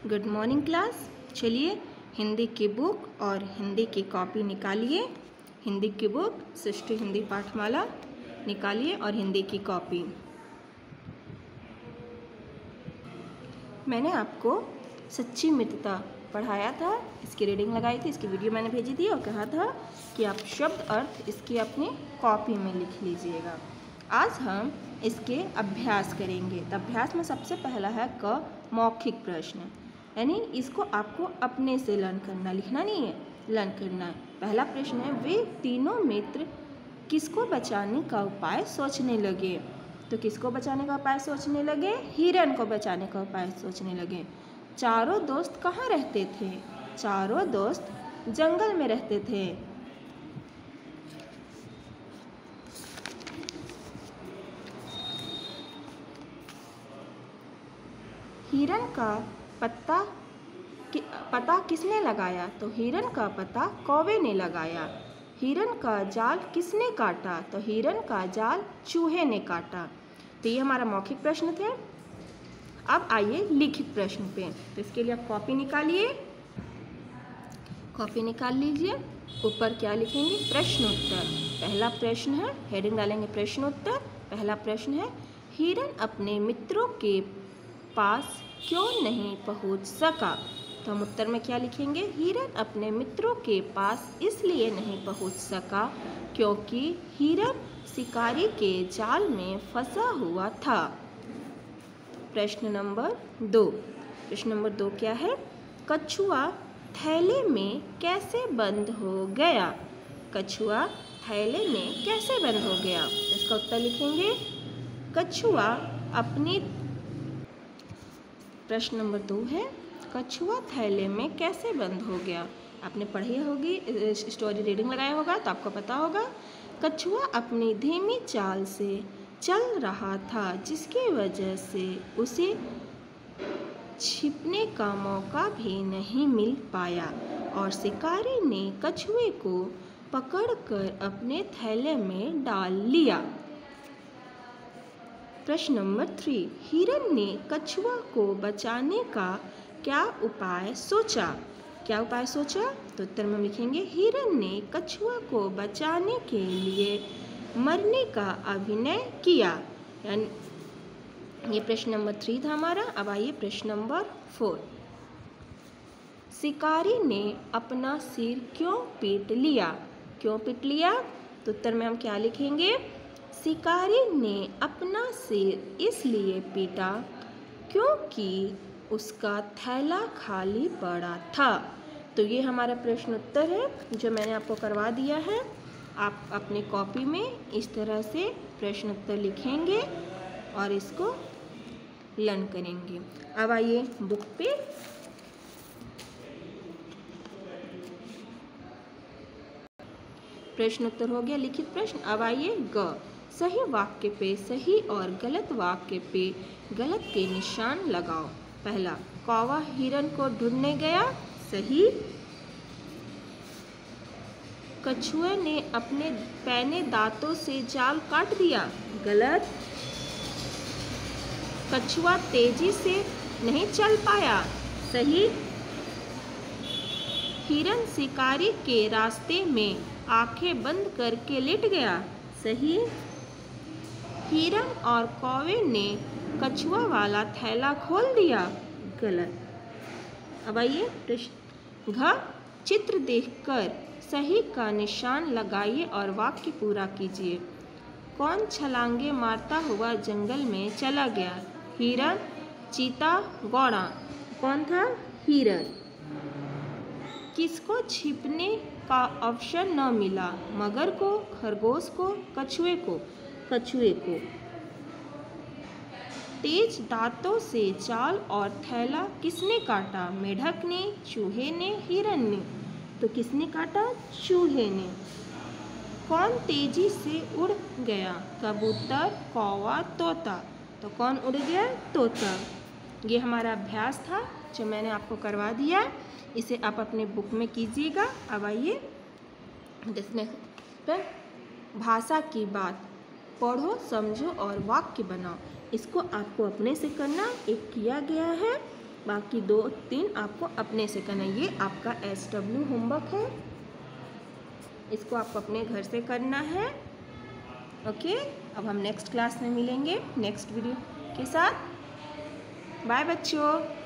Good morning class चलिए, हिंदी की book और हिंदी की कॉपी निकालिए। हिंदी की बुक सृष्टि हिंदी पाठमाला निकालिए और हिंदी की कॉपी मैंने आपको सच्ची मित्रता पढ़ाया था, इसकी रीडिंग लगाई थी, इसकी वीडियो मैंने भेजी थी और कहा था कि आप शब्द अर्थ इसकी अपनी कॉपी में लिख लीजिएगा। आज हम इसके अभ्यास करेंगे। तो अभ्यास में सबसे पहला है क मौखिक प्रश्न। यानी इसको आपको अपने से लर्न करना, लिखना नहीं है लर्न करना है। पहला प्रश्न है, वे तीनों मित्र किसको बचाने का उपाय सोचने लगे? तो किसको बचाने का उपाय सोचने लगे? हिरन को बचाने का उपाय सोचने लगे। चारों दोस्त कहाँ रहते थे? चारों दोस्त जंगल में रहते थे। हिरन का पत्ता कि, पता किसने लगाया? तो हिरन का पता कौवे ने लगाया। हिरन का जाल किसने काटा? तो हिरन का जाल चूहे ने काटा। तो ये हमारा मौखिक प्रश्न थे। अब आइए लिखित प्रश्न पे। तो इसके लिए आप कॉपी निकालिए। कॉपी निकाल लीजिए। ऊपर क्या लिखेंगे? प्रश्न उत्तर पहला प्रश्न है हेडिंग डालेंगे प्रश्न उत्तर पहला प्रश्न है हिरन अपने मित्रों के पास क्यों नहीं पहुँच सका? तो हम उत्तर में क्या लिखेंगे? हिरन अपने मित्रों के पास इसलिए नहीं पहुँच सका क्योंकि हिरन शिकारी के जाल में फंसा हुआ था। प्रश्न नंबर दो। प्रश्न नंबर दो क्या है? कछुआ थैले में कैसे बंद हो गया? कछुआ थैले में कैसे बंद हो गया? इसका उत्तर लिखेंगे। कछुआ अपनी प्रश्न नंबर दो है, कछुआ थैले में कैसे बंद हो गया? आपने पढ़ी होगी स्टोरी रीडिंग लगाया होगा तो आपको पता होगा। कछुआ अपनी धीमी चाल से चल रहा था, जिसकी वजह से उसे छिपने का मौका भी नहीं मिल पाया और शिकारी ने कछुए को पकड़कर अपने थैले में डाल लिया। प्रश्न नंबर थ्री हिरन ने कछुआ को बचाने का क्या उपाय सोचा? क्या उपाय सोचा? तो उत्तर में लिखेंगे हिरन ने कछुआ को बचाने के लिए मरने का अभिनय किया। ये प्रश्न नंबर थ्री था हमारा, अब आइए प्रश्न नंबर फोर शिकारी ने अपना सिर क्यों पीट लिया? क्यों पीट लिया? तो उत्तर में हम क्या लिखेंगे? शिकारी ने अपना सिर इसलिए पीटा क्योंकि उसका थैला खाली पड़ा था। तो ये हमारा प्रश्न उत्तर है, जो मैंने आपको करवा दिया है। आप अपने कॉपी में इस तरह से प्रश्न उत्तर लिखेंगे और इसको लर्न करेंगे। अब आइए बुक पे। प्रश्न उत्तर हो गया, लिखित प्रश्न। अब आइए ग। सही वाक्य पे सही और गलत वाक्य पे गलत के निशान लगाओ। पहला, कौवा हिरन को ढूँढने गया। सही। कछुए ने अपने पैने दांतों से जाल काट दिया। गलत। कछुआ तेज़ी से नहीं चल पाया। सही। हिरन शिकारी के रास्ते में आँखें बंद करके लेट गया। सही। हिरन और कौवे ने कछुआ वाला थैला खोल दिया। गलत। अब आइए प्रश्न। घ। चित्र देखकर सही का निशान लगाइए और वाक्य पूरा कीजिए। कौन छलांगे मारता हुआ जंगल में चला गया? हिरन, चीता, गौड़ा। कौन था? हिरन। किसको छिपने का अवसर न मिला? मगर को, खरगोश को, कछुए को। कछुए को। तेज दांतों से चाल और थैला किसने काटा? मेढक ने, चूहे ने, हिरन ने? तो किसने काटा? चूहे ने। कौन तेज़ी से उड़ गया? कबूतर, कौवा, तोता। तो कौन उड़ गया? तोता। ये हमारा अभ्यास था, जो मैंने आपको करवा दिया इसे आप अपने बुक में कीजिएगा। अब आइए भाषा की बात। पढ़ो, समझो और वाक्य बनाओ। इसको आपको अपने से करना एक किया गया है। बाकी दो, तीन आपको अपने से करना ये आपका एस डब्ल्यू होमवर्क है। इसको आपको अपने घर से करना है। ओके? अब हम नेक्स्ट क्लास में मिलेंगे। नेक्स्ट वीडियो के साथ। बाय बच्चों।